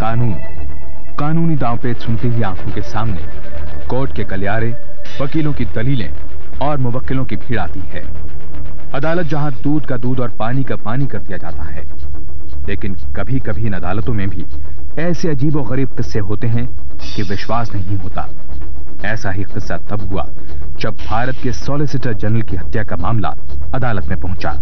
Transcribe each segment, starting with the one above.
कानून। कानूनी दांवपेच सुनते ही आँखों के सामने कोर्ट के गलियारे वकीलों की दलीलें और मुवक्किलों की भीड़ आती है। अदालत जहाँ दूध का दूध और पानी का पानी कर दिया जाता है, लेकिन कभी कभी इन अदालतों में भी ऐसे अजीब और गरीब किस्से होते हैं कि विश्वास नहीं होता। ऐसा ही किस्सा तब हुआ जब भारत के सॉलिसिटर जनरल की हत्या का मामला अदालत में पहुँचा।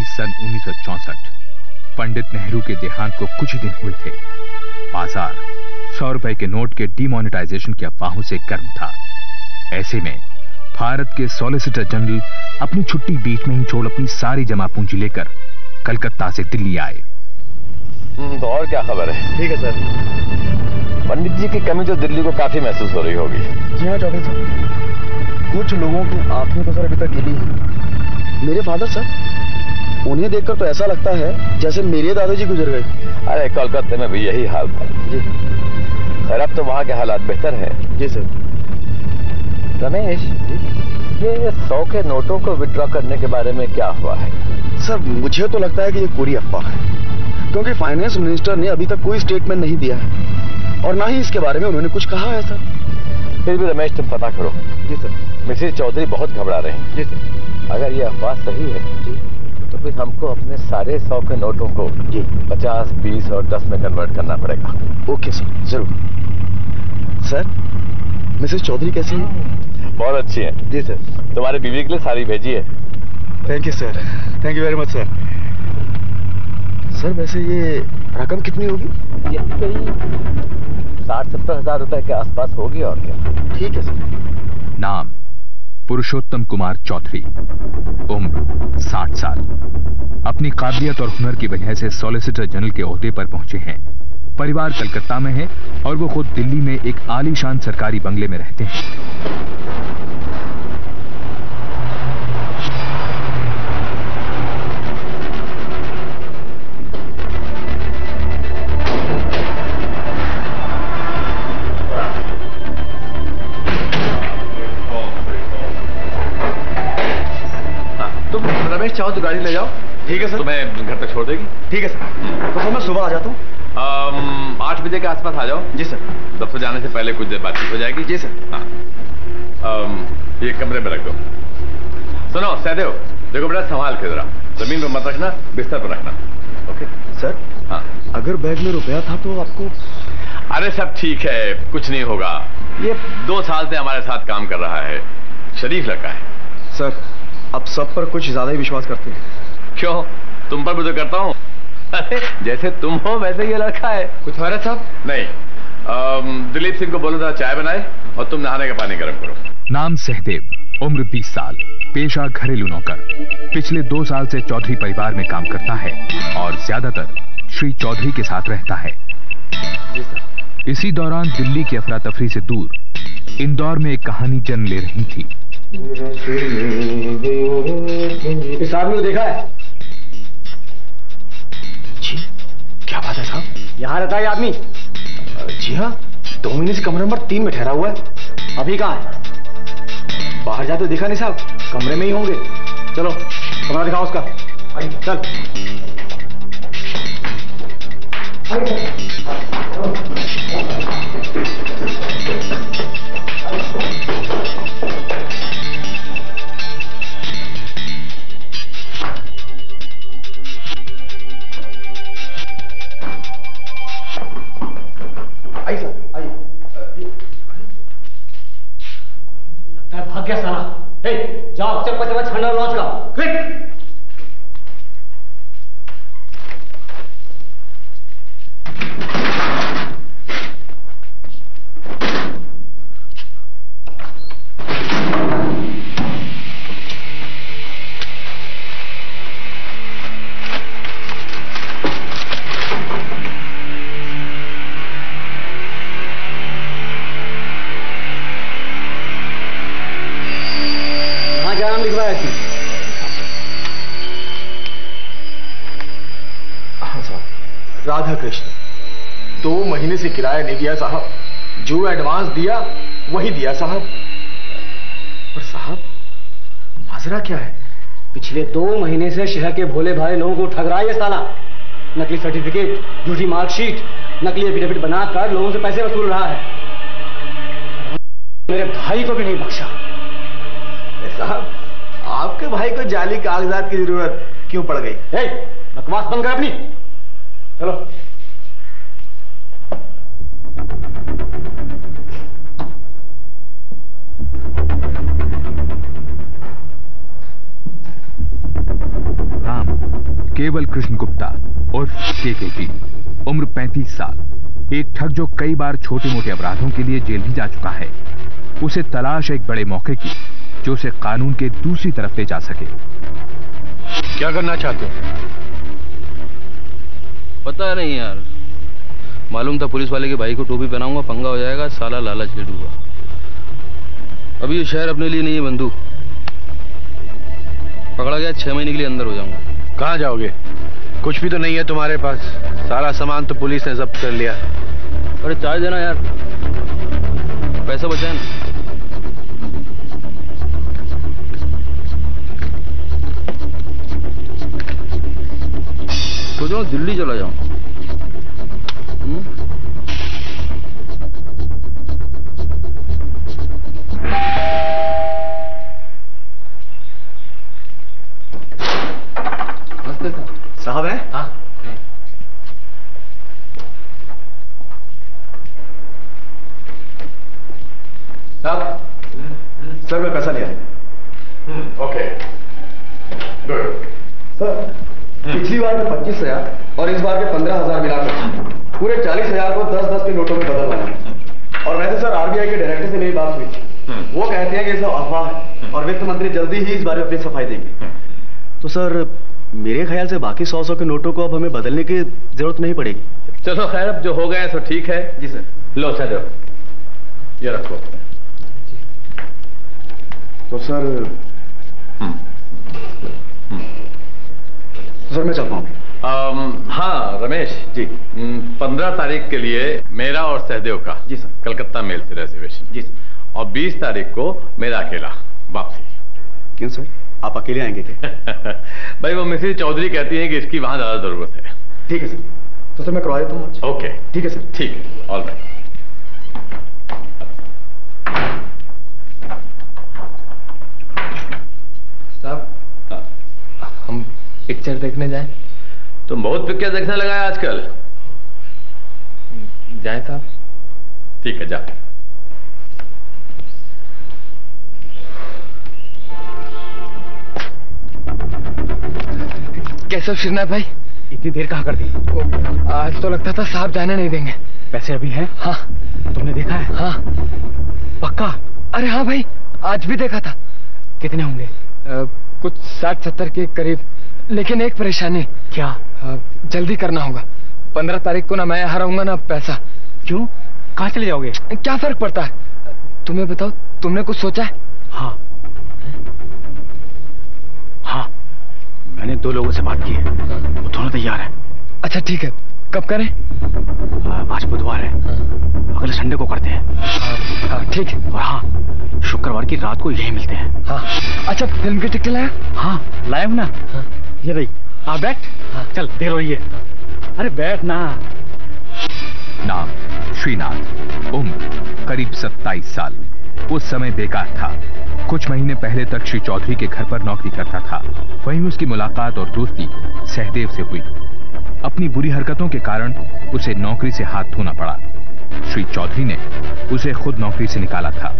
मई सन 1964 पंडित नेहरू के देहांत को कुछ ही दिन हुए थे। बाज़ार सौ रुपए के नोट के डिमोनेटाइजेशन की अफवाहों से गर्म था। ऐसे में भारत के सॉलिसिटर जनरल अपनी छुट्टी बीच में ही छोड़ अपनी सारी जमा पूंजी लेकर कलकत्ता से दिल्ली आए। तो और क्या खबर है? ठीक है सर। पंडित जी की कमी तो दिल्ली को काफ़ी महसूस हो रही होगी। जी हाँ चौधरी साहब। कुछ लोगों की आँखें तो सर अभी तक गिली हैं मेरे फादर सर? उन्हें देखकर तो ऐसा लगता है जैसे मेरे दादाजी गुजर गए। अरे कलकत्ते में भी यही हाल था। जी। खैर अब तो वहाँ के हालात बेहतर है। जी सर। रमेश ये सौ के नोटों को विड्रॉ करने के बारे में क्या हुआ है? सर मुझे तो लगता है कि ये पूरी अफवाह है क्योंकि फाइनेंस मिनिस्टर ने अभी तक कोई स्टेटमेंट नहीं दिया है और ना ही इसके बारे में उन्होंने कुछ कहा है सर। फिर भी रमेश तुम पता करो। जी सर। मिसेज चौधरी बहुत घबरा रहे हैं। जी सर। अगर ये अफवाह सही है जी। तो फिर हमको अपने सारे सौ के नोटों को जी। पचास बीस और दस में कन्वर्ट करना पड़ेगा। Okay sir. ज़रूर। सर मिसेस चौधरी कैसी है? बहुत अच्छी है। जी सर। तुम्हारे बीवी के लिए साड़ी भेजी है। Thank you sir thank you very much sir sir वैसे ये रकम कितनी होगी? ये कोई साठ सत्तर हज़ार रुपए के आसपास होगी और क्या। ठीक है सर। नाम। पुरुषोत्तम कुमार चौधरी, उम्र 60 साल। अपनी काबिलियत और हुनर की वजह से सॉलिसिटर जनरल के अहदे पर पहुँचे हैं। परिवार कलकत्ता में है और वो खुद दिल्ली में एक आलीशान सरकारी बंगले में रहते हैं। चाहो तो ले जाओ। ठीक है सर। तुम्हें घर तक छोड़ देगी। ठीक है सर। तो सर मैं सुबह आ जाता हूँ। आठ बजे के आसपास आ जाओ। जी सर। दफ्तर जाने से पहले कुछ देर बातचीत हो जाएगी। जी सर। हाँ। अम, ये कमरे में रख दो। सुनो सहदेव देखो बेटा संभाल के जरा ज़मीन पर मत रखना बिस्तर पर रखना। ओके। सर हाँ। अगर बैग में रुपया था तो आपको अरे सब ठीक है कुछ नहीं होगा। ये दो साल से हमारे साथ काम कर रहा है। शरीफ लड़का है। सर आप सब पर कुछ ज़्यादा ही विश्वास करते हैं। क्यों? तुम पर भी तो करता हूँ। अरे जैसे तुम हो वैसे ये लड़का है। कुछ हो रहा साहब? नहीं। दिलीप सिंह को बोलो था चाय बनाए और तुम नहाने का पानी गर्म करो। नाम सहदेव उम्र 20 साल पेशा घरेलू नौकर। पिछले दो साल से चौधरी परिवार में काम करता है और ज़्यादातर श्री चौधरी के साथ रहता है। इसी दौरान दिल्ली की अफरा तफरी से दूर इंदौर में एक कहानी जन्म ले रही थी। इस आदमी को देखा है? क्या बात है साहब? यहाँ रहता है आदमी। जी हाँ। दो महीने से कमरे नंबर तीन में ठहरा हुआ है। अभी कहाँ है? बाहर जाते देखा नहीं साहब। कमरे में ही होंगे। चलो कमरा दिखाओ उसका। चल। जाओ चप्पा चप्पा छंडा लॉन्च का क्विक। किराया नहीं दिया साहब। जो एडवांस दिया, वही दिया साहब। पर साहब, माजरा क्या है? पिछले दो महीने से शहर के भोले भाले लोगों को ठग रहा है साला। नकली सर्टिफिकेट झूठी मार्कशीट, नकली एफिडेविट बनाकर लोगों से पैसे वसूल रहा है। मेरे भाई को भी नहीं बख्शा। साहब, आपके भाई को जाली कागजात की ज़रूरत क्यों पड़ गई? बकवास बंद कर अपनी। चलो। केवल कृष्ण गुप्ता उर्फ़ केकेटी उम्र 35 साल। एक ठग जो कई बार छोटे मोटे अपराधों के लिए जेल भी जा चुका है। उसे तलाश एक बड़े मौके की जो उसे कानून के दूसरी तरफ़ ले जा सके। क्या करना चाहते हो? पता नहीं यार। मालूम था पुलिस वाले के भाई को टोपी पहनाऊँगा पंगा हो जाएगा साला लालच ले डूबा अभी ये शहर अपने लिए नहीं है बंधु पकड़ा गया छह महीने के लिए अंदर हो जाऊँगा। कहाँ जाओगे? कुछ भी तो नहीं है तुम्हारे पास। सारा सामान तो पुलिस ने जब्त कर लिया। अरे चार्ज देना यार। पैसा बचाए ना? सोच रहा दिल्ली चला जाऊँ। पंद्रह हज़ार मिलाकर पूरे चालीस हज़ार को दस दस के नोटों में बदल लाया और वैसे सर आरबीआई के डायरेक्टर से मेरी बात हुई। वो कहते हैं कि सब अफवाह है और वित्त मंत्री जल्दी ही इस बारे में अपनी सफ़ाई देंगे। तो सर मेरे ख्याल से बाकी सौ सौ के नोटों को अब हमें बदलने की ज़रूरत नहीं पड़ेगी। चलो खैर अब जो हो गया सो ठीक है। जी सर। लो सहदेव ये रखो। तो सर हुँ। तो सर मैं चलता हूँ। हाँ रमेश जी। पंद्रह तारीख के लिए मेरा और सहदेव का जी, सर। कलकत्ता मेल से रिजर्वेशन जी सर। और बीस तारीख को मेरा अकेला वापसी। क्यों सर? आप अकेले आएँगे क्या? भाई वो मिसेज चौधरी कहती है कि इसकी वहाँ ज़्यादा ज़रूरत है। ठीक है सर। तो सर मैं करवा देता हूँ ओके। ठीक है सर। ठीक है। ऑल राइट साहब हम पिक्चर देखने जाएँ? तुम बहुत पिक्चर देखने लगा है आजकल। जाए साहब। ठीक है जा। कैसे हो श्रीनाथ भाई? इतनी देर कहा कर दी? आज तो लगता था साहब जाने नहीं देंगे। पैसे अभी हैं? हाँ। तुमने देखा है? हाँ। पक्का? अरे हाँ भाई आज भी देखा था। कितने होंगे? अ, कुछ साठ सत्तर के करीब। लेकिन एक परेशानी। क्या? जल्दी करना होगा। पंद्रह तारीख को ना मैं यहाँ रहूँगा ना पैसा। क्यों? कहाँ चले जाओगे? क्या फ़र्क पड़ता है? तुम्हें बताओ तुमने कुछ सोचा है? हाँ। हाँ। मैंने दो लोगों से बात की है। वो दोनों तैयार है। अच्छा ठीक है। कब करें? आज बुधवार है। हाँ। अगले संडे को करते हैं। हाँ, ठीक है। और हाँ शुक्रवार की रात को यही मिलते हैं। हाँ। अच्छा फ़िल्म की टिकट लाया? हाँ लाए हूँ ना। हाँ। ये भाई आ बैठ। हाँ। चल देर हो रही है। अरे बैठ ना। नाम श्रीनाथ। उम्र करीब 27 साल। उस समय बेकार था। कुछ महीने पहले तक श्री चौधरी के घर पर नौकरी करता था। वहीं उसकी मुलाकात और दोस्ती सहदेव से हुई। अपनी बुरी हरकतों के कारण उसे नौकरी से हाथ धोना पड़ा। श्री चौधरी ने उसे खुद नौकरी से निकाला था।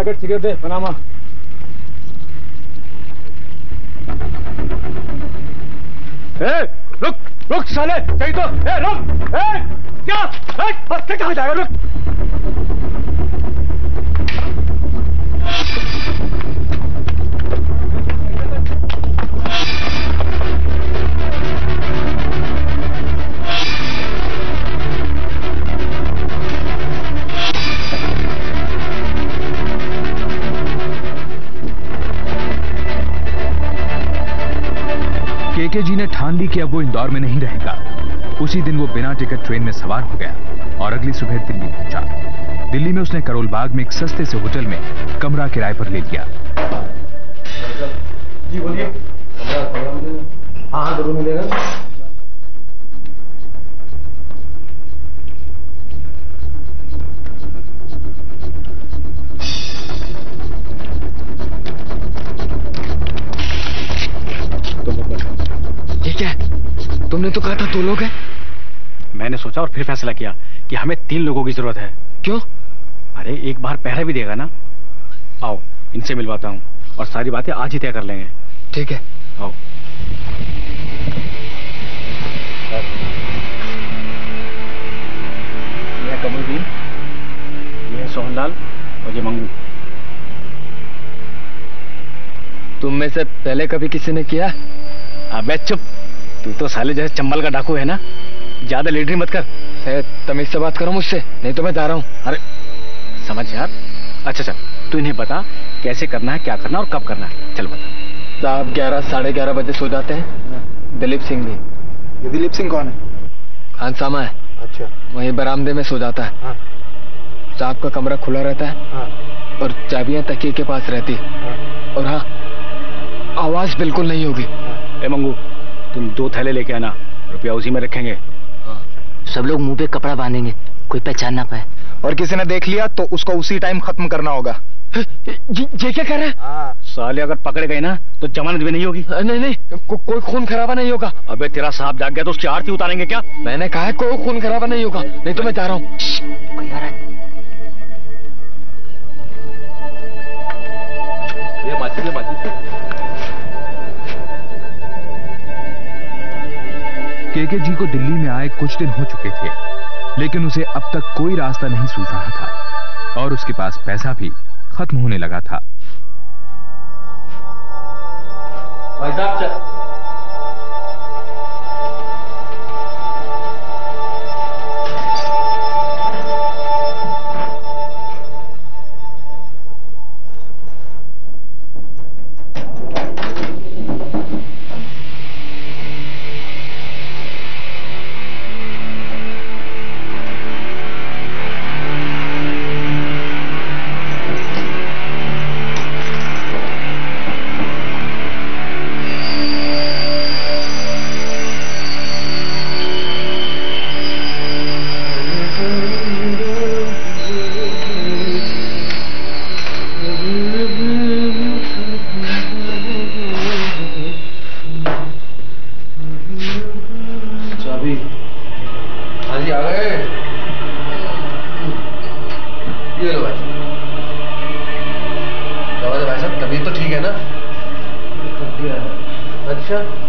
पैकेट सिगरेट दे बनामा। ए, रुक रुक साले कहीं तो। ए रुक ए क्या? ए कहाँ जाएगा रुक केके जी ने ठान ली कि अब वो इंदौर में नहीं रहेगा। उसी दिन वो बिना टिकट ट्रेन में सवार हो गया और अगली सुबह दिल्ली पहुँचा। दिल्ली में उसने करोल बाग में एक सस्ते से होटल में कमरा किराए पर ले लिया। जी बोलिए। हाँ ज़रूर मिलेगा। तुमने तो कहा था दो लोग हैं। मैंने सोचा और फिर फैसला किया कि हमें तीन लोगों की ज़रूरत है। क्यों? अरे एक बार पहरा भी देगा ना? आओ इनसे मिलवाता हूँ और सारी बातें आज ही तय कर लेंगे। ठीक है। आओ। ये है कमलदीन ये है सोहनलाल और ये मंगू। तुम में से पहले कभी किसी ने किया? अबे चुप। तू तो साले जैसे चंबल का डाकू है ना? ज़्यादा लीडरी मत कर। तमीज से बात करो मुझसे नहीं तो मैं जा रहा हूँ। अरे समझ यार। अच्छा चल तू इन्हें बता कैसे करना है क्या करना और कब करना है। चल बता। साहब ग्यारह साढ़े ग्यारह बजे सो जाते हैं? दिलीप सिंह भी। ये दिलीप सिंह कौन है? खानसामा है। अच्छा। वहीं बरामदे में सो जाता है। हाँ। साहब का कमरा खुला रहता है। हाँ। और चाबियाँ तकिए के पास रहती। हाँ। और हाँ आवाज़ बिल्कुल नहीं होगी। ए मंगू तुम दो थैले लेके आना रुपया उसी में रखेंगे। सब लोग मुँह पे कपड़ा बांधेंगे कोई पहचान ना पाए। और किसी ने देख लिया तो उसको उसी टाइम खत्म करना होगा। ये, क्या कह रहा है? हाँ। साले अगर पकड़े गए ना तो जमानत भी नहीं होगी। नहीं नहीं को, कोई खून खराबा नहीं होगा। अबे तेरा साहब जाग गया तो उसकी आरती उतारेंगे क्या? मैंने कहा है कोई खून खराबा नहीं होगा नहीं तो मैं जा रहा हूँ। है? ये माचिस केके जी को दिल्ली में आए कुछ दिन हो चुके थे, लेकिन उसे अब तक कोई रास्ता नहीं सूझ रहा था, और उसके पास पैसा भी खत्म होने लगा था। भाई साहब है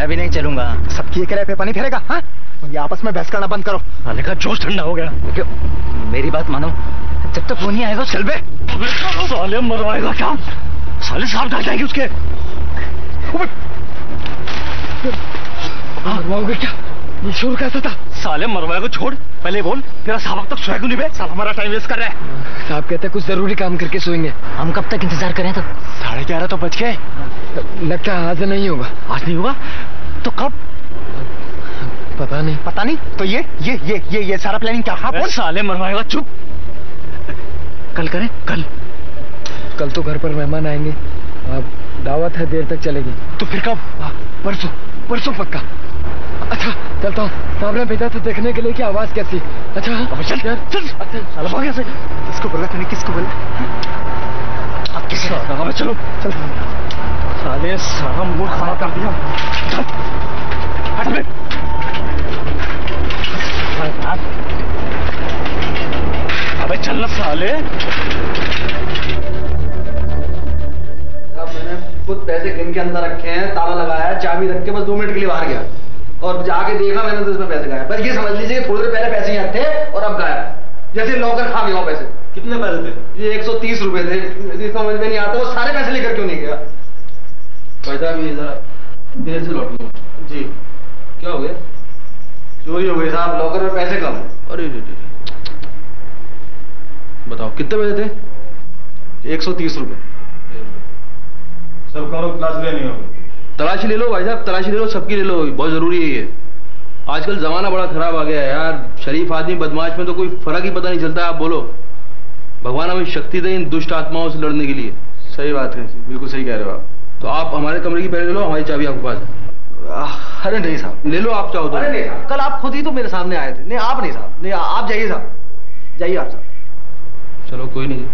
मैं भी नहीं चलूँगा। सबकी एक पे पानी फेरेगा हाँ? ये आपस में बहस करना बंद करो। अलेगा का जोश ठंडा हो गया। क्यों? मेरी बात मानो। जब तक वो नहीं आएगा चल बे। साले मरवाएगा क्या? साले साहब डाल जाएगी उसके। मरवाओगे क्या? शोर कैसा था? साले मरवाए को छोड़। पहले बोल तेरा साहब तक सोया क्यों नहीं बे? साल हमारा टाइम वेस्ट कर रहा है। साहब कहते हैं कुछ ज़रूरी काम करके सोएँगे। हम कब तक इंतज़ार करें तब साढ़े ग्यारह तो बज गए। लगता है आज नहीं होगा। आज नहीं होगा? तो कब? पता नहीं। पता नहीं। तो ये ये ये ये ये सारा प्लानिंग क्या? हाँ बोल। साले मरवाएगा चुप। कल करें? कल। कल तो घर पर मेहमान आएँगे। अब दावत है देर तक चलेगी। तो फिर कब? परसों। परसों पक्का। अच्छा चलता हूँ। सामने भेजा था देखने के लिए कि आवाज़ कैसी? अच्छा हाँ, चल यार चल। अच्छा साला भाग यहाँ से किसको बोला तूने? किसको बोला? अब किसे हाँ, चलो। चल। साले सारा मूड खराब कर दिया। चल, हट बे। अबे चल ना साले। मैंने खुद पैसे गिन के अंदर रखे हैं ताला लगाया चाबी रख के बस दो मिनट के लिए बाहर गया। और जाके देखा मैंने तो इसमें पैसे गायब। बस ये समझ लीजिए थोड़ी देर पहले पैसे यहाँ थे और अब गायब। जैसे लॉकर खा गया हो पैसे। कितने पैसे थे? ये एक सौ तीस रुपए थे। समझ में नहीं आता वो सारे पैसे लेकर क्यों नहीं गया? भाई साहब ये जरा देर से लौटी हूँ जी। क्या हो गया? चोरी हो गई साहब लॉकर में पैसे कम। अरे बताओ कितने पैसे थे? एक सौ तीस रुपए। सब करो क्लास लेनी होगी। तलाशी ले लो भाई साहब तलाशी ले लो सबकी ले लो बहुत ज़रूरी है ये। आजकल जमाना बड़ा खराब आ गया है यार शरीफ आदमी बदमाश में तो कोई फ़र्क ही पता नहीं चलता आप बोलो। भगवान हमें शक्ति दे इन दुष्ट आत्माओं से लड़ने के लिए। सही बात है बिल्कुल सही कह रहे हो आप। तो आप हमारे कमरे की पहले ले लो हमारी चाबी आपके पास है। अरे नहीं साहब। ले लो आप चाहो तो। अरे नहीं कल आप खुद ही तो मेरे सामने आए थे। नहीं आप नहीं साहब नहीं आप जाइए साहब। जाइए आप साहब। चलो कोई नहीं।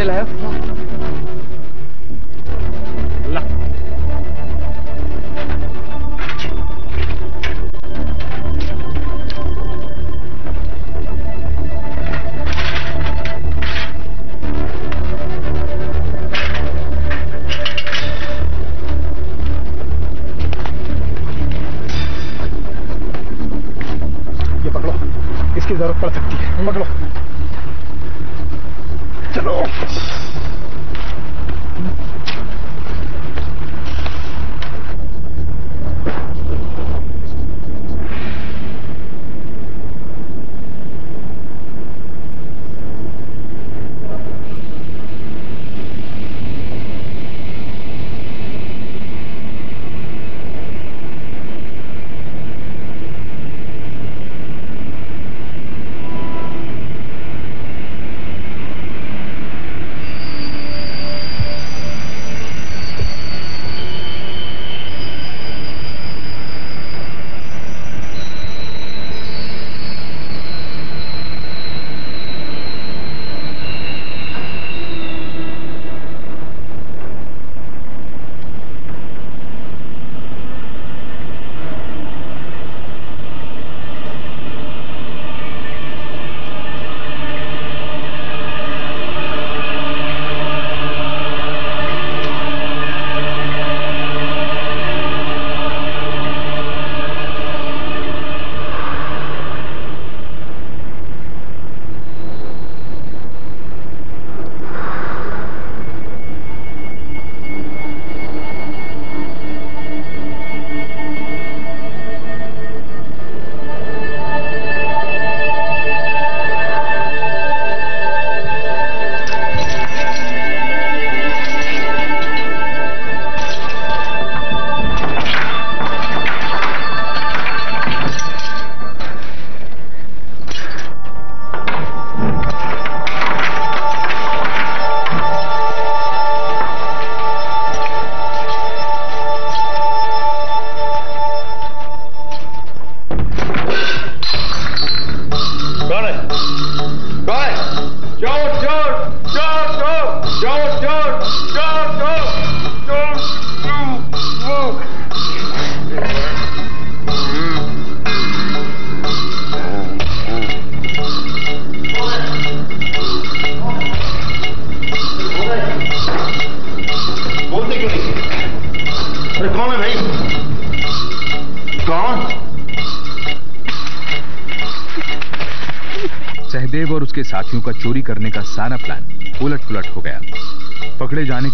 ये पकड़ो। इसकी ज़रूरत पड़ सकती है। पकड़ो। चलो मैं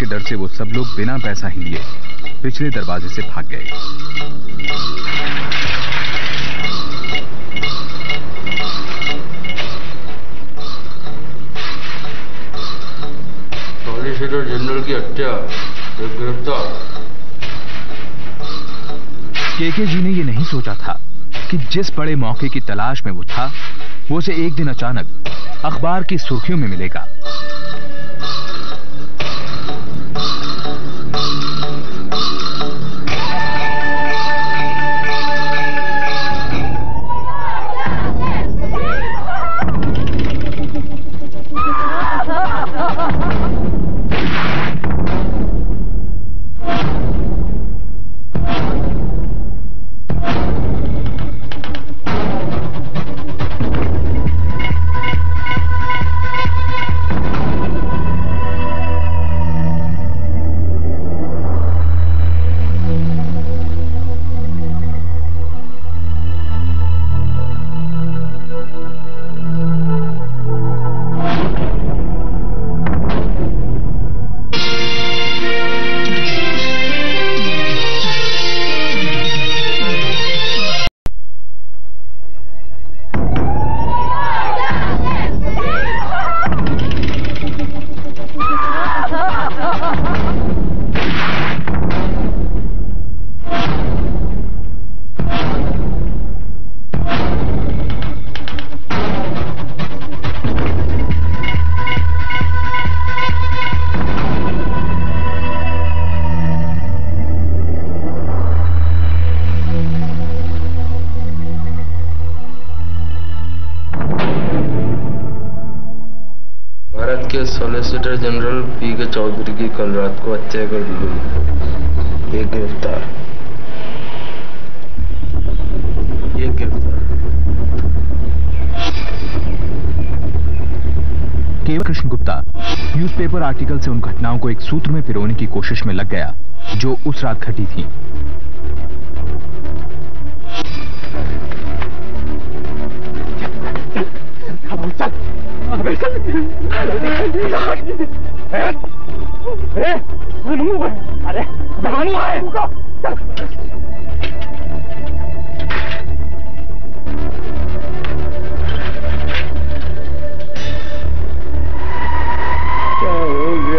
के डर से वो सब लोग बिना पैसा ही लिए पिछले दरवाजे से भाग गए। सॉलिसिटर जनरल की हत्या एक गिरफ़्तार। केके जी ने ये नहीं सोचा था कि जिस बड़े मौके की तलाश में वो था वो उसे एक दिन अचानक अखबार की सुर्खियों में मिलेगा। Solicitor general P K Chaudhary की कल रात को हत्या कर दी गई एक गिरफ़्तार। ये गिरफ़्तार। केवल कृष्ण गुप्ता न्यूज़पेपर आर्टिकल से उन घटनाओं को एक सूत्र में पिरोने की कोशिश में लग गया जो उस रात घटी थी। गया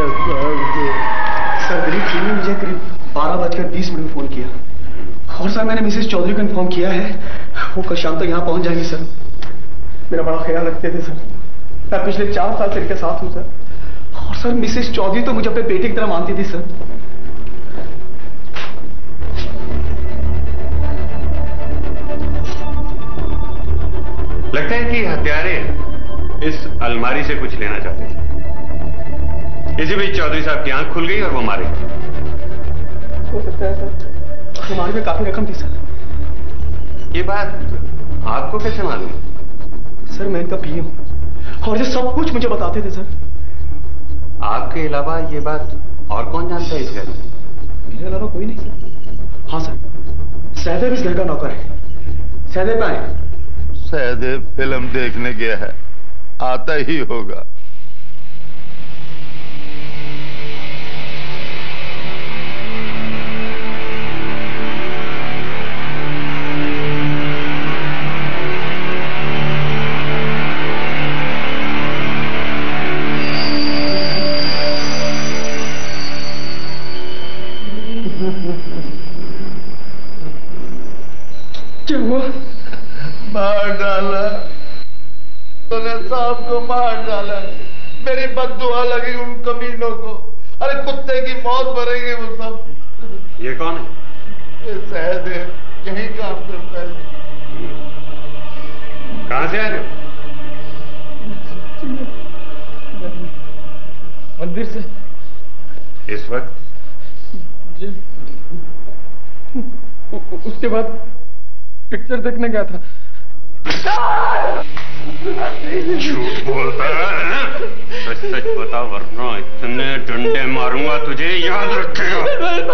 साहब को सर करीब बारह बजकर बीस मिनट फ़ोन किया। और सर, मैंने मिसेस चौधरी को इन्फॉर्म किया है। वो कल शाम तक यहाँ पहुँच जाएँगी, सर। मेरा बड़ा ख्याल रखते थे, सर। मैं पिछले चार साल से इनके साथ हूँ सर। और सर मिसेस चौधरी तो मुझे अपने बेटे की तरह मानती थी सर। लगता है कि हत्यारे इस अलमारी से कुछ लेना चाहते थे इसी बीच चौधरी साहब की आँख खुल गई और वो मारे। हो सकता है सर। हमारे में काफ़ी रकम थी सर। ये बात आपको कैसे मालूम? सर मैं इनका पी हूँ और ये सब कुछ मुझे बताते थे सर। आपके अलावा ये बात और कौन जानता है इस घर में? मेरे अलावा कोई नहीं सर। हाँ सर। सहदेव इस घर का नौकर है। सहदेव आए सहदेव फ़िल्म देखने गया है। आता ही होगा। क्या हुआ मार डाला। तूने साहब को मार डाला। मेरी बददुआ लगी उन कमीनों को। अरे कुत्ते की मौत मरेंगे वो सब। ये कौन है? ये सहदेव यही काम करता है। कहाँ से आ रहे हो मंदिर से। इस वक्त? जी। उसके बाद पिक्चर देखने गया था। झूठ बोलता है? सच सच बता वरना इतने डंडे मारूँगा तुझे याद रखेगा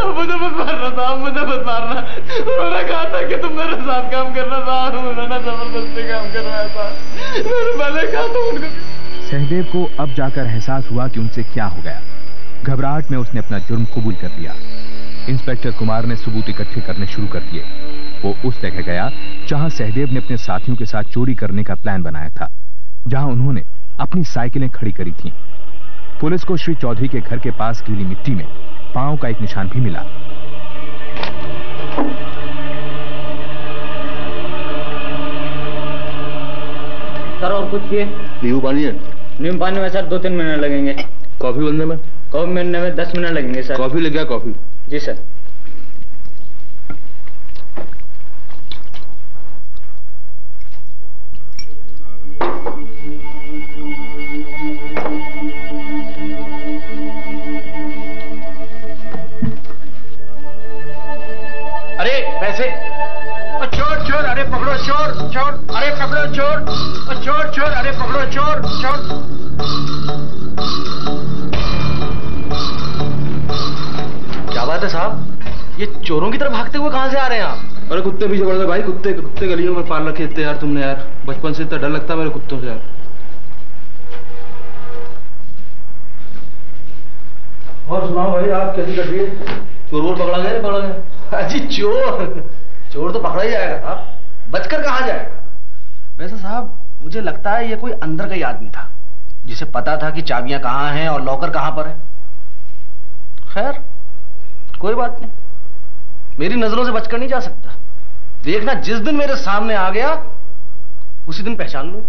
मुझे मत मारना साहब मुझे मत मारना। उन्होंने कहा था कि तुम मेरे साथ काम करना साहब उन्होंने ज़बरदस्ती काम करवाया था मैंने कहा तो उनको सहदेव को अब जाकर एहसास हुआ कि उनसे क्या हो गया। घबराहट में उसने अपना जुर्म कबूल कर लिया। इंस्पेक्टर कुमार ने सबूत इकट्ठे करने शुरू कर दिए। वो उस जगह गया जहाँ सहदेव ने अपने साथियों के साथ चोरी करने का प्लान बनाया था जहाँ उन्होंने अपनी साइकिलें खड़ी करी थीं। पुलिस को श्री चौधरी के घर के पास गीली मिट्टी में पाँव का एक निशान भी मिला। सर और कुछ चाहिए? नींबू पानी है। नींबू पानी में सर दो तीन मिनट लगेंगे। कॉफ़ी बनने में? कॉफ़ी बनने में दस मिनट लगेंगे सर। कॉफ़ी ले गया कॉफ़ी? जी सर। अरे पैसे ओ चोर चोर, अरे पकड़ो, चोर चोर, अरे पकड़ो, चोर चोर चोर, अरे पकड़ो, चोर चोर। बात है साहब? ये चोरों की तरफ़ भागते हुए कहाँ से आ रहे हैं आप? अरे कुत्ते पड़ गए भाई कुत्ते कुत्ते गलियों में पाल रखे थे यार तुमने यार। बचपन से इतना डर लगता है मेरे कुत्तों से यार। और सुनाओ भाई आप कैसी कट रही है? चोर वोर पकड़ा गया पकड़ा गया? अजी चोर। चोर तो पकड़ा ही जाएगा साहब। बचकर कहाँ जाएगा? वैसे साहब मुझे लगता है ये कोई अंदर का ही आदमी था जिसे पता था कि चाबियाँ कहाँ हैं और लॉकर कहाँ पर है। खैर कोई बात नहीं। मेरी नज़रों से बचकर नहीं जा सकता। देखना जिस दिन मेरे सामने आ गया उसी दिन पहचान लो।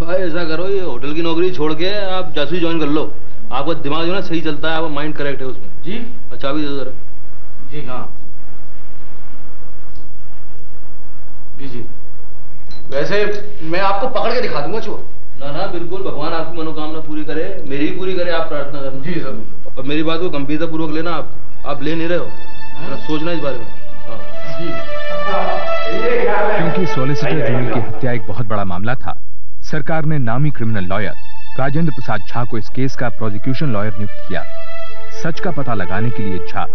भाई ऐसा करो ये होटल की नौकरी छोड़ के आप जासूसी ज्वाइन कर लो। आपका दिमाग जो ना सही चलता है आपका माइंड करेक्ट है उसमें। जी? अच्छा भी जरा जी हाँ। जी जी। वैसे मैं आपको पकड़ के दिखा दूँगा चोर ना ना बिल्कुल भगवान आपकी मनोकामना पूरी करे मेरी भी पूरी करे आप प्रार्थना करना। जी ज़रूर। और मेरी बात को गंभीरता पूर्वक लेना आप। आप ले नहीं रहे हो? जरा सोचना इस बारे में। हाँ। क्योंकि सॉलिसिटर जनरल की हत्या एक बहुत बड़ा मामला था। सरकार ने नामी क्रिमिनल लॉयर राजेंद्र प्रसाद झा को इस केस का प्रोसिक्यूशन लॉयर नियुक्त किया। सच का पता लगाने के लिए झा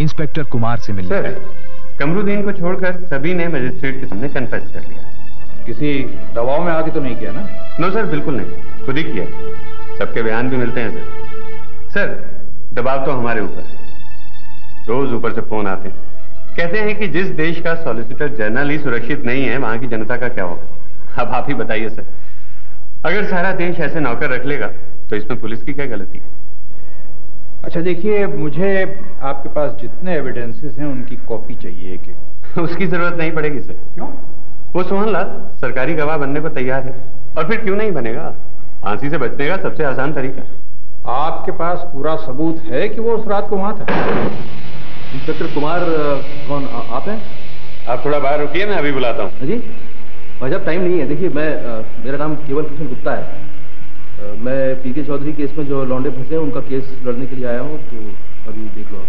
इंस्पेक्टर कुमार से मिलने सर गए। कमरुद्दीन को छोड़कर सभी ने मजिस्ट्रेट के सामने कन्फेस कर लिया। किसी दबाव में आके तो नहीं किया ना? नो सर बिल्कुल नहीं। खुद ही किया। सबके बयान भी मिलते हैं सर सर दबाव तो हमारे ऊपर है। रोज ऊपर से फ़ोन आते हैं। कहते हैं कि जिस देश का सॉलिसिटर जनरल ही सुरक्षित नहीं है वहाँ की जनता का क्या होगा? अब आप ही बताइए सर। अगर सारा देश ऐसे नौकर रख लेगा तो इसमें पुलिस की क्या गलती? है अच्छा देखिए मुझे आपके पास जितने एविडेंसेस हैं उनकी कॉपी चाहिए एक। उसकी ज़रूरत नहीं पड़ेगी सर। क्यों? वो सोहनलाल सरकारी गवाह बनने को तैयार है। और फिर क्यों नहीं बनेगा? फांसी से बचने का सबसे आसान तरीका। आपके पास पूरा सबूत है कि वो उस रात को वहाँ था? इंस्पेक्टर कुमार कौन आ, आप हैं? आप थोड़ा बाहर रुकिए मैं अभी बुलाता हूँ। जी। भाई साहब टाइम नहीं है। देखिए मैं अ, मेरा नाम केवल कृष्ण गुप्ता है। अ, मैं पी के चौधरी केस में जो लौंडे फंसे हैं उनका केस लड़ने के लिए आया हूँ तो अभी देख लो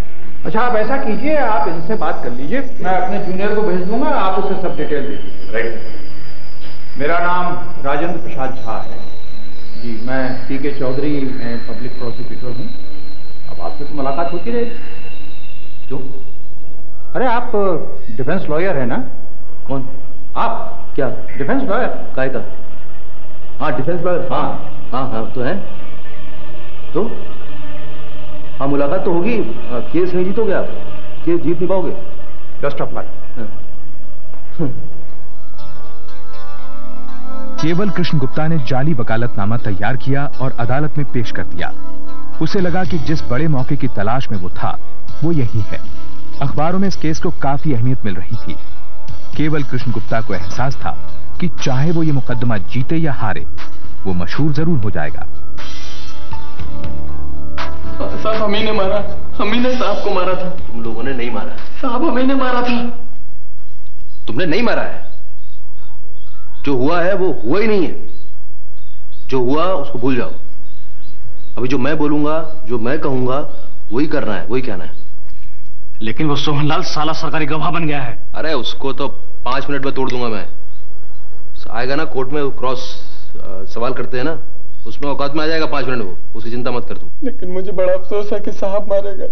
अच्छा आप ऐसा कीजिए आप इनसे बात कर लीजिए। मैं अपने जूनियर को भेज दूँगा आप उसे सब डिटेल दे दीजिए। राइट मेरा नाम राजेंद्र प्रसाद झा है। जी मैं पी के चौधरी मैं पब्लिक प्रोसिक्यूटर हूँ। अब आपसे तो मुलाकात होती रहेगी। अरे आप डिफेंस लॉयर है ना? कौन? आप? क्या? डिफेंस लॉयर काय का हाँ डिफेंस लॉयर हाँ हाँ हाँ तो है। तो? हाँ मुलाकात तो होगी। हाँ, केस नहीं जीतोगे आप? केस जीत नहीं पाओगे? Best of luck. Kewal Krishna Gupta ने जाली वकालतनामा तैयार किया और अदालत में पेश कर दिया। उसे लगा कि जिस बड़े मौके की तलाश में वो था वो यही है। अखबारों में इस केस को काफ़ी अहमियत मिल रही थी। केवल कृष्ण गुप्ता को एहसास था कि चाहे वो ये मुकदमा जीते या हारे वो मशहूर ज़रूर हो जाएगा। साहब हम ने मारा। हम ने साहब को मारा था। तुम लोगों ने नहीं मारा। साहब हम ने मारा था। तुमने नहीं मारा है। जो हुआ है वो हुआ ही नहीं है। जो हुआ उसको भूल जाओ। अभी जो मैं बोलूँगा जो मैं कहूँगा वही करना है वही कहना है। लेकिन वो सोहनलाल साला सरकारी गवाह बन गया है। अरे उसको तो पाँच मिनट में तोड़ दूँगा मैं। आएगा ना कोर्ट में क्रॉस सवाल करते हैं ना उसमें औकात में आ जाएगा पाँच मिनट वो। उसकी चिंता मत कर तू। लेकिन मुझे बड़ा अफसोस है कि साहब मारे गए।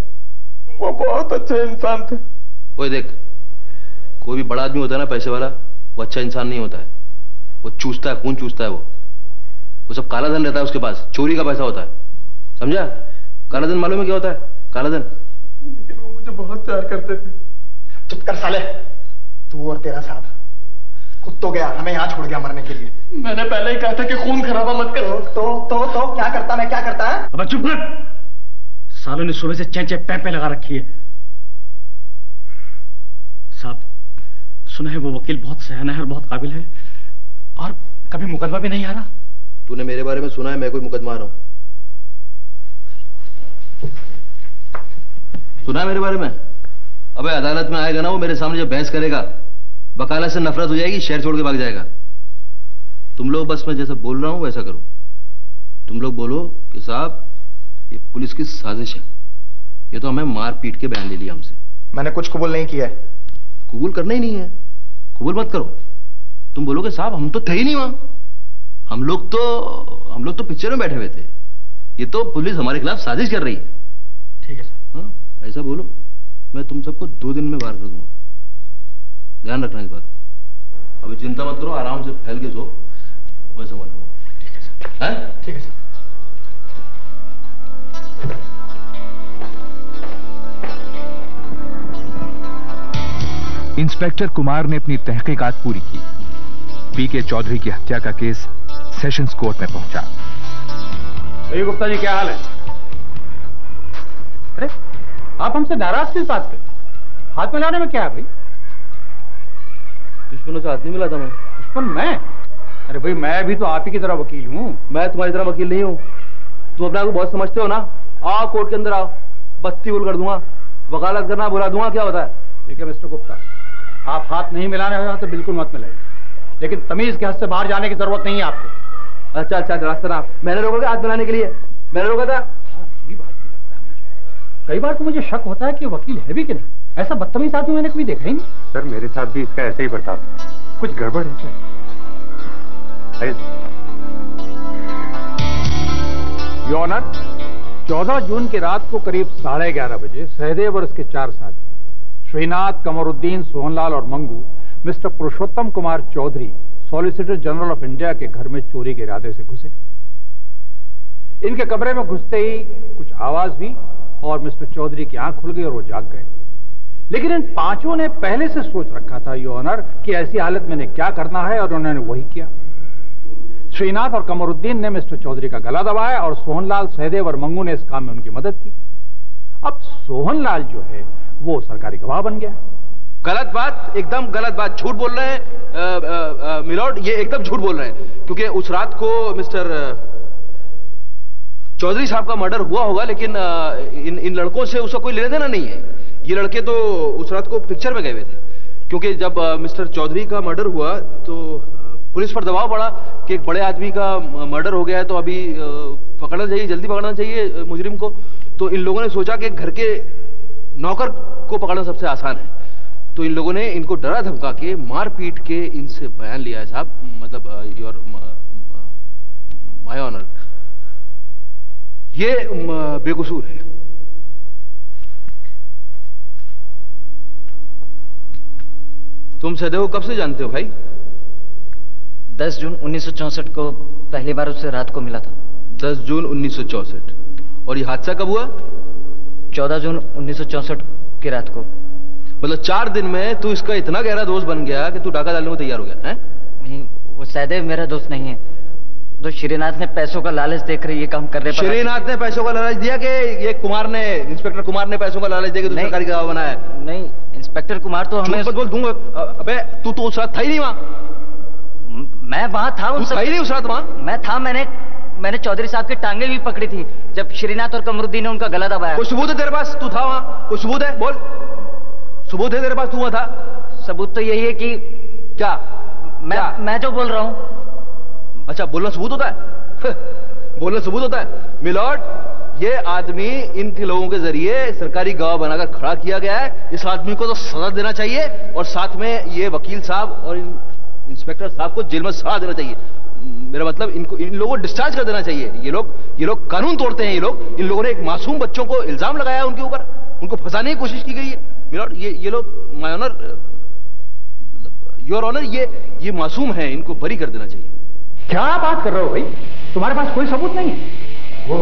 वो बहुत अच्छे इंसान थे। ओए देख कोई भी बड़ा आदमी होता है ना पैसे वाला वो अच्छा इंसान नहीं होता है। वो चूसता है खून चूसता है वो। वो सब काला धन रहता है उसके पास चोरी का पैसा होता है। समझा? काला धन मालूम है क्या होता है? काला धन। वो मुझे बहुत प्यार करते थे। चुप कर साले। तू और तेरा साहब कुत्तो गया हमें यहाँ छोड़ गया मरने के लिए। मैंने पहले ही कहा था कि खून खराबा मत कर। तो तो तो तो क्या करता मैं क्या करता है? अब चुप कर। सालों ने सुबह से चे चे पै पे लगा रखी है। साहब सुना है वो वकील बहुत सहना है और बहुत काबिल है। और कभी मुकदमा भी नहीं आ रहा? तूने मेरे बारे में सुना है मैं कोई मुकदमा आ रहा हूँ। सुना मेरे बारे में? अबे अदालत में आएगा ना वो मेरे सामने जब बहस करेगा वकालत से नफरत हो जाएगी शहर छोड़ के भाग जाएगा। तुम लोग बस मैं जैसा बोल रहा हूँ वैसा करो। तुम लोग बोलो कि साहब ये पुलिस की साजिश है। ये तो हमें मार पीट के बयान ले लिया हमसे। मैंने कुछ कबूल नहीं किया है। कबूल करना ही नहीं है। कबूल मत करो। तुम बोलोगे साहब हम तो थे ही नहीं वहाँ। हम लोग तो हम लोग तो पिक्चर में बैठे हुए थे। ये तो पुलिस हमारे खिलाफ साजिश कर रही है। ठीक है सर। हाँ? ऐसा बोलो मैं तुम सबको दो दिन में बाहर कर दूँगा। ध्यान रखना इस बात का। अभी चिंता मत करो आराम से फैल के सो। मैं समझ लूँगा ठीक है सर। हैं? ठीक है सर। इंस्पेक्टर कुमार ने अपनी तहकीकात पूरी की। पीके चौधरी की हत्या का केस सेशंस कोर्ट में पहुँचा। गुप्ता जी क्या हाल है? अरे आप हमसे नाराज़ किस बात पे? हाथ मिलाने में क्या है भाई? दुश्मनों से हाथ नहीं मिला था मैं दुश्मन मैं? अरे भाई मैं भी तो आप ही की तरह वकील हूँ। मैं तुम्हारी तरह वकील नहीं हूँ। तुम अपने आप को बहुत समझते हो ना? आओ कोर्ट के अंदर आओ। बत्ती गुल कर दूँगा। वकालत करना बुला दूँगा क्या होता है? ठीक है मिस्टर गुप्ता आप हाथ नहीं मिलाने हो तो बिल्कुल मत मिलाइए। लेकिन तमीज के हद से बाहर जाने की ज़रूरत नहीं है आपको। अच्छा अच्छा रास्ता मैंने रोका क्या हाथ मिलाने के लिए? मैंने रोका था हाँ, ये बात भी लगता है मुझे कई बार तो मुझे शक होता है कि वकील है भी कि नहीं। ऐसा बदतमीज आदमी मैंने कभी देखा ही नहीं। सर, मेरे साथ भी इसका ऐसे ही बर्ताव कुछ गड़बड़ है योनर चौदह जून की रात को करीब साढ़े ग्यारह बजे सहदेव और उसके चार साथी, श्रीनाथ, कमरुद्दीन, सोहनलाल और Mangu, mister Purushottam Kumar Chaudhary, solicitor general of India के घर में चोरी के इरादे से घुसे। इनके कमरे में घुसते ही कुछ आवाज़ हुई और मिस्टर चौधरी की आँख खुल गई और वो जाग गए। लेकिन इन पाँचों ने पहले से सोच रखा था यो ऑनर कि ऐसी हालत में क्या करना है और उन्होंने वही किया। श्रीनाथ और कमरुद्दीन ने मिस्टर चौधरी का गला दबाया और सोहनलाल, सहदेव और मंगू ने इस काम में उनकी मदद की। अब सोहनलाल जो है, वो सरकारी गवाह बन गया। गलत बात, एकदम गलत बात, झूठ बोल रहे हैं। मिलोड ये एकदम झूठ बोल रहे हैं। क्योंकि उस रात को मिस्टर चौधरी साहब का मर्डर हुआ होगा, लेकिन इन इन लड़कों से उसका कोई लेना देना नहीं है। ये लड़के तो उस रात को पिक्चर में गए हुए थे। क्योंकि जब मिस्टर चौधरी का मर्डर हुआ तो पुलिस पर दबाव पड़ा कि एक बड़े आदमी का मर्डर हो गया है तो अभी पकड़ना चाहिए, जल्दी पकड़ना चाहिए मुजरिम को। तो इन लोगों ने सोचा कि घर के नौकर को पकड़ना सबसे आसान है। तो इन लोगों ने इनको डरा धमका के मार पीट के इनसे बयान लिया है साहब मतलब योर माय ऑनर ये बेकसूर है। तुम सदैव कब से जानते हो भाई? 10 जून 1964 को पहली बार उससे रात को मिला था। 10 जून 1964 और ये हादसा कब हुआ? 14 जून 1964 की रात को। मतलब चार दिन में तू इसका इतना गहरा दोस्त बन गया कि तू डाका डालने को तैयार हो गया है? नहीं वो सहदेव मेरा दोस्त नहीं है। तो श्रीनाथ ने पैसों का लालच देकर ये काम कर रहे पर श्रीनाथ ने पैसों का लालच दिया कि ये कुमार ने इंस्पेक्टर कुमार ने पैसों का लालच देकर। सरकारी गवाह बनाया? नहीं इंस्पेक्टर कुमार तो हमें बोल दूँगा अबे तू तो उस रात था ही नहीं वहाँ। मैं वहाँ था तू था ही नहीं उस रात वहाँ। मैं था मैंने मैंने चौधरी साहब की टांगे भी पकड़ी थी जब श्रीनाथ और कमरुद्दीन ने उनका गला दबाया। कोई सबूत है तेरे पास? तू था वहाँ। कोई सबूत है? बोल। सबूत है तेरे पास? तू वहाँ था। सबूत तो यही है कि क्या? मैं मैं जो बोल रहा हूँ अच्छा बोलना सबूत होता है? बोलना सबूत होता है? मिलॉर्ड, ये आदमी इन लोगों के ज़रिए सरकारी गवाह बनाकर खड़ा किया गया है। इस आदमी को तो सजा देना चाहिए और साथ में ये वकील साहब और इंस्पेक्टर साहब को जेल में सजा देना चाहिए। मेरा मतलब इनको, इन लोगों को डिस्चार्ज कर देना चाहिए। ये लोग ये लोग कानून तोड़ते हैं, ये लोग। इन लोगों ने एक मासूम बच्चों को इल्ज़ाम लगाया उनके ऊपर। उनको फंसाने की कोशिश की गई है। मिलॉर्ड, ये ये लोग, माय ऑनर मतलब योर ऑनर, ये ये मासूम है, इनको बरी कर देना चाहिए। क्या बात कर रहे हो भाई? तुम्हारे पास कोई सबूत नहीं है? वो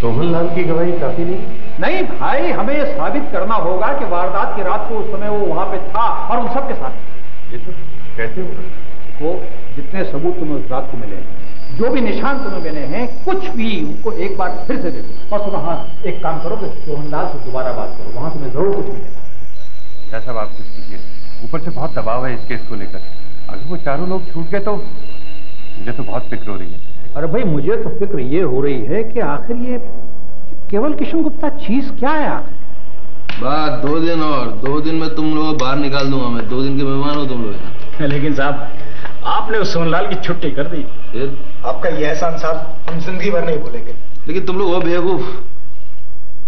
सोहनलाल की गवाही काफ़ी नहीं। नहीं भाई हमें यह साबित करना होगा कि वारदात की रात को उस समय वो वहाँ पे था और उन सबके साथ। ये तो कैसे होगा को जितने सबूत तुम्हें उस रात को मिले जो भी निशान तुम्हें मिले हैं कुछ भी उनको एक बार फिर से देखो और तुम हाँ एक काम करो कि सोहनलाल से दोबारा बात करो वहाँ तुम्हें ज़रूर कुछ मिलेगा। ऐसा आप कुछ कीजिए। ऊपर से बहुत दबाव है इस केस को लेकर। अगर वो चारों लोग छूट गए तो मुझे तो बहुत फ़िक्र हो रही है। अरे भाई मुझे तो फ़िक्र ये हो रही है कि आखिर ये केवल किशन गुप्ता चीज़ क्या है आखिर? बात दो दिन और। दो दिन में तुम लोग बाहर निकाल दूँगा मैं। दो दिन के मेहमान हो तुम लोग। लेकिन साहब आपने उस सोनलाल की छुट्टी कर दी। फिर? आपका ये एहसान साहब हम ज़िंदगी भर नहीं भूलेंगे। लेकिन तुम लोग वो बेवकूफ़।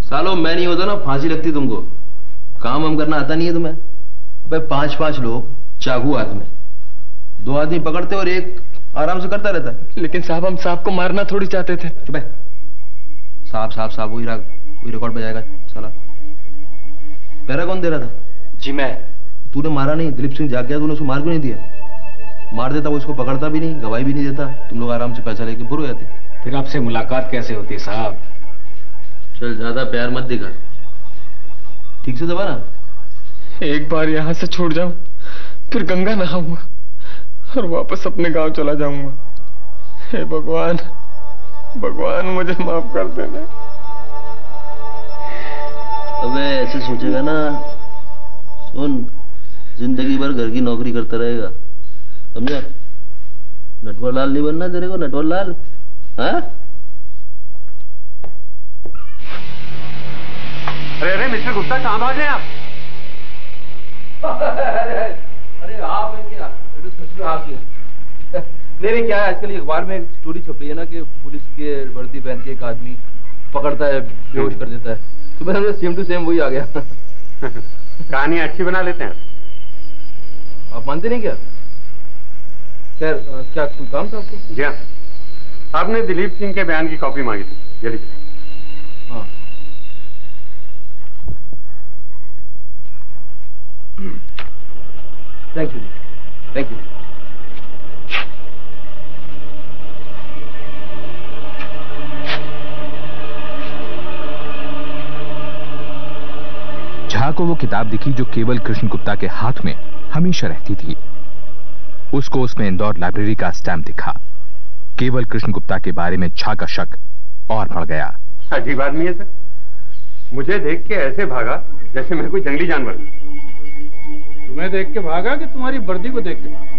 सालो मैं नहीं होता ना फांसी लगती तुमको। काम हम करना आता नहीं है तुम्हें। भाई पाँच पाँच लोग चाकू हाथ में। दो आदमी पकड़ते और एक आराम से करता रहता है। लेकिन साहब हम साहब को मारना थोड़ी चाहते थे। चुप साहब साहब साहब वही राग वही रिकॉर्ड बजाएगा। साला पैरा कौन दे रहा था? जी मैं। तूने मारा नहीं दिलीप सिंह जाग गया तूने उसको मार क्यों नहीं दिया? मार देता वो उसको पकड़ता भी नहीं गवाही भी नहीं देता। तुम लोग आराम से पैसा लेके बुर जाते। फिर आपसे मुलाकात कैसे होती साहब? चल ज़्यादा प्यार मत दिखा। ठीक से दबा ना? एक बार यहाँ से छोड़ जाऊँ फिर गंगा नहाऊँगा। और वापस अपने गाँव चला जाऊँगा। हे भगवान भगवान मुझे माफ़ कर देना। अबे ऐसे सोचेगा ना सुन ज़िंदगी भर घर की नौकरी करता रहेगा। समझा? नटवर लाल नहीं बनना तेरे को नटवर लाल? हाँ? अरे अरे मिस्टर गुप्ता कहाँ भाग रहे हैं आप? अरे आप हैं नहीं नहीं क्या है? आजकल अखबार में एक स्टोरी छप रही है ना कि पुलिस के वर्दी पहन के एक आदमी पकड़ता है बेहोश कर देता है। तो मैं समझा सेम टू सेम वही आ गया। कहानी अच्छी बना लेते हैं। आप मानते नहीं क्या? खैर क्या कोई काम था आपको? जी हाँ। आपने दिलीप सिंह के बयान की कॉपी मांगी थी। ये लीजिए हाँ। Thank you thank you Jha को वो किताब दिखी जो केवल कृष्ण गुप्ता के हाथ में हमेशा रहती थी उसको उसमें इंदौर लाइब्रेरी का स्टैम्प दिखा। केवल कृष्ण गुप्ता के बारे में झा का शक और बढ़ गया। अजीब आदमी है सर। मुझे देख के ऐसे भागा जैसे मैं कोई जंगली जानवर। था। तुम्हें देख के भागा कि तुम्हारी वर्दी को देख के भागा?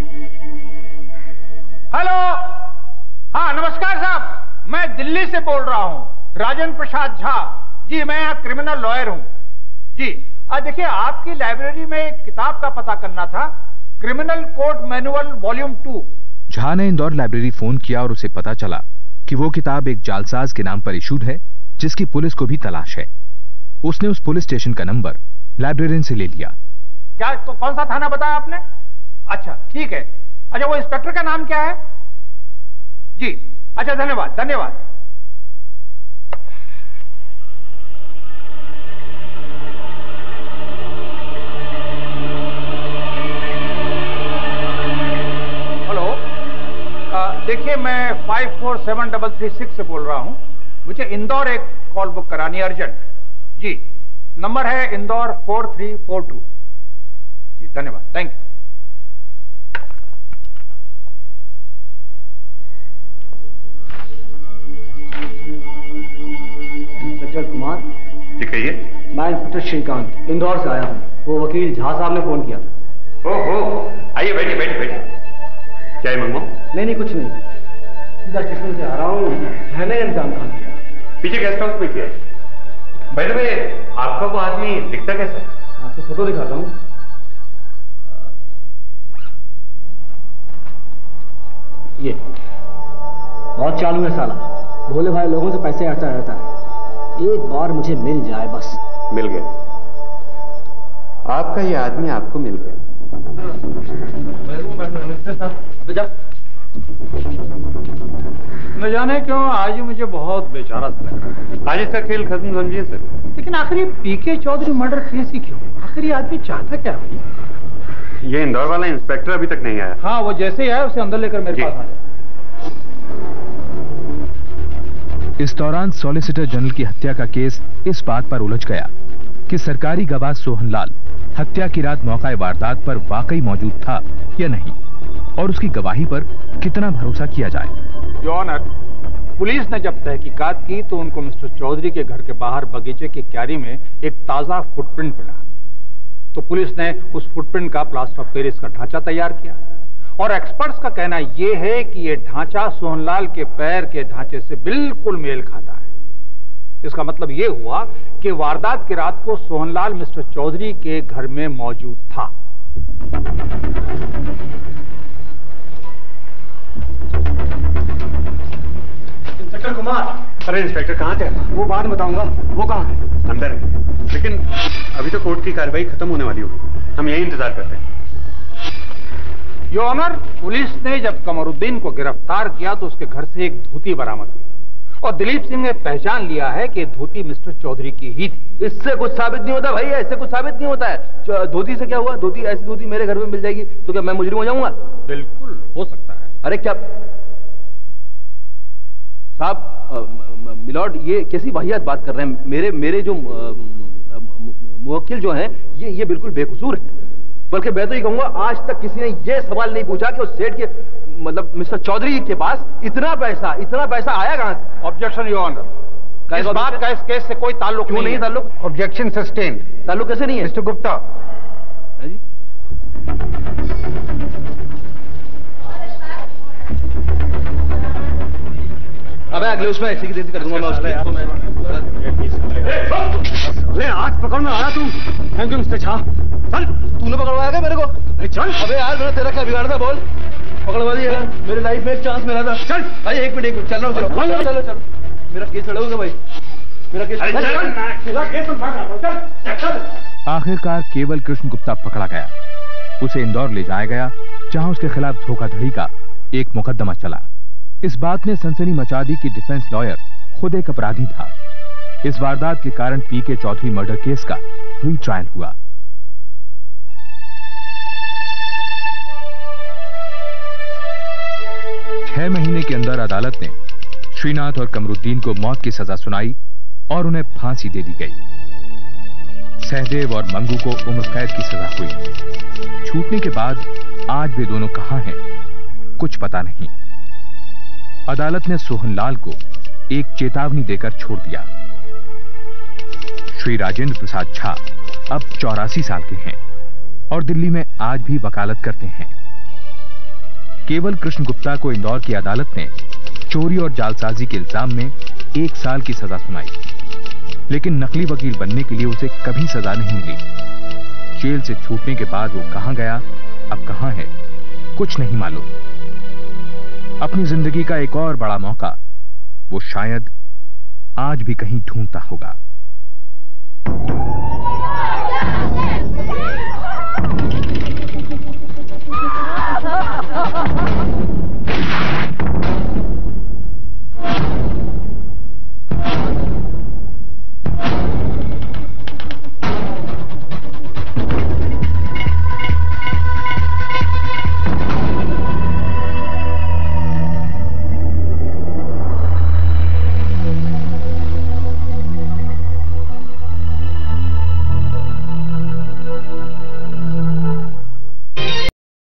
हेलो? हाँ नमस्कार साहब। मैं दिल्ली से बोल रहा हूँ। राजन प्रसाद झा। जी, मैं यहाँ क्रिमिनल लॉयर हूँ। जी देखिए, आपकी लाइब्रेरी में एक किताब का पता करना था। Criminal code manual volume two. Jha ने इंदौर लाइब्रेरी फ़ोन किया और उसे पता चला कि वो किताब एक जालसाज के नाम पर इशूड है, जिसकी पुलिस को भी तलाश है। उसने उस पुलिस स्टेशन का नंबर लाइब्रेरियन से ले लिया। क्या तो कौन सा थाना बताया आपने? अच्छा ठीक है। अच्छा वो इंस्पेक्टर का नाम क्या है? जी अच्छा धन्यवाद धन्यवाद। हेलो देखिए, मैं five four seven double three six से बोल रहा हूँ। मुझे इंदौर एक कॉल बुक करानी अर्जेंट जी, नंबर है Indore four three four two जी धन्यवाद। Thank you inspector Kumar. जी कहिए। मैं इंस्पेक्टर श्रीकांत इंदौर से आया हूँ। वो वकील झा साहब ने फ़ोन किया था। ओहो आइए बैठिए बैठिए बैठिए। चाय मंगवाऊं नहीं नहीं कुछ नहीं। सीधा स्टेशन से आ रहा हूँ। रहने का इंतज़ाम कहाँ किया? पीछे गेस्ट हाउस में किया है। भाई आपका वो आदमी दिखता कैसा? है आपको फ़ोटो दिखाता हूँ। ये। बहुत चालू है साला। भोले भाई लोगों से पैसे आता रहता है। एक बार मुझे मिल जाए बस। मिल गया आपका ये आदमी आपको मिल गया। न जाने क्यों आज ही मुझे बहुत बेचारा सा लग रहा है। आज इसका खेल खत्म समझिए सर लेकिन आखिर ये पीके चौधरी मर्डर केस ही क्यों? आखिर ये आदमी चाहता क्या है? भाई ये इंदौर वाला इंस्पेक्टर अभी तक नहीं आया। हाँ वो जैसे ही आया उसे अंदर लेकर मेरे पास आ इस दौरान सॉलिसिटर जनरल की हत्या का केस इस बात पर उलझ गया कि सरकारी गवाह सोहनलाल हत्या की रात मौका वारदात पर वाकई मौजूद था या नहीं और उसकी गवाही पर कितना भरोसा किया जाए। योनर पुलिस ने जब तहकीकात की तो उनको मिस्टर चौधरी के घर के बाहर बगीचे की क्यारी में एक ताज़ा फुटप्रिंट मिला। तो पुलिस ने उस फुटप्रिंट का प्लास्टर ऑफ़ पेरिस का ढांचा तैयार किया। और एक्सपर्ट्स का कहना यह है कि यह ढांचा सोहनलाल के पैर के ढांचे से बिल्कुल मेल खाता है। इसका मतलब यह हुआ कि वारदात की रात को सोहनलाल मिस्टर चौधरी के घर में मौजूद था। इंस्पेक्टर कुमार। अरे इंस्पेक्टर कहाँ थे? वो बाद में बताऊँगा। वो कहाँ है? अंदर है। लेकिन अभी तो कोर्ट की कार्रवाई खत्म होने वाली होगी। हम यही इंतज़ार करते हैं। यो ऑनर पुलिस ने जब कमरुद्दीन को गिरफ़्तार किया तो उसके घर से एक धोती बरामद हुई। और दिलीप सिंह ने पहचान लिया है कि धोती मिस्टर चौधरी की ही थी। इससे कुछ साबित नहीं होता भाई ऐसे कुछ साबित नहीं होता है। धोती से क्या हुआ? धोती ऐसी धोती मेरे घर में मिल जाएगी तो क्या मैं मुजरिम हो जाऊँगा? बिल्कुल हो सकता है। अरे क्या साहब मिलॉर्ड ये कैसी वाहियात बात कर रहे हैं? मेरे मेरे जो मुवक्किल जो हैं ये ये बिल्कुल बेकसूर है। बल्कि मैं तो ये कहूँगा आज तक किसी ने ये सवाल नहीं पूछा कि उस सेठ के मतलब मिस्टर चौधरी के पास इतना पैसा इतना पैसा आया कहाँ से? ऑब्जेक्शन योर ऑनर इस बात का इस केस से कोई ताल्लुक क्यों नहीं ताल्लुक? ऑब्जेक्शन सस्टेन ताल्लुक कैसे नहीं है? मिस्टर गुप्ता जी। अबे अगले उसमें ऐसी की कर दूँगा मैं उसकी। ले आज पकड़ में आया तू। Thank you mister Jha. चल तूने पकड़वाया क्या मेरे को? अरे चल। अबे यार मैंने तेरा क्या बिगाड़ा था बोल। पकड़वा दिया यार। मेरे लाइफ में एक चांस मिला था। चल। भाई एक मिनट एक मिनट चल रहा हूँ चलो चलो चलो। मेरा केस लड़ोगे भाई? मेरा केस आखिरकार केवल कृष्ण गुप्ता पकड़ा गया। उसे इंदौर ले जाया गया जहाँ उसके खिलाफ धोखाधड़ी का एक मुकदमा चला। इस बात ने सनसनी मचा दी कि डिफेंस लॉयर खुद एक अपराधी था। इस वारदात के कारण P K Chaudhary murder case का रीट्रायल हुआ। छह महीने के अंदर अदालत ने श्रीनाथ और कमरुद्दीन को मौत की सजा सुनाई और उन्हें फांसी दे दी गई। सहदेव और मंगू को उम्र कैद की सजा हुई। छूटने के बाद आज वे दोनों कहाँ हैं, कुछ पता नहीं। अदालत ने सोहनलाल को एक चेतावनी देकर छोड़ दिया। श्री राजेंद्र प्रसाद झा अब चौरासी साल के हैं और दिल्ली में आज भी वकालत करते हैं। केवल कृष्ण गुप्ता को इंदौर की अदालत ने चोरी और जालसाजी के इल्ज़ाम में एक साल की सजा सुनाई। लेकिन नकली वकील बनने के लिए उसे कभी सजा नहीं मिली। जेल से छूटने के बाद वो कहाँ गया, अब कहाँ है, कुछ नहीं मालूम। अपनी ज़िंदगी का एक और बड़ा मौका वो शायद आज भी कहीं ढूंढता होगा।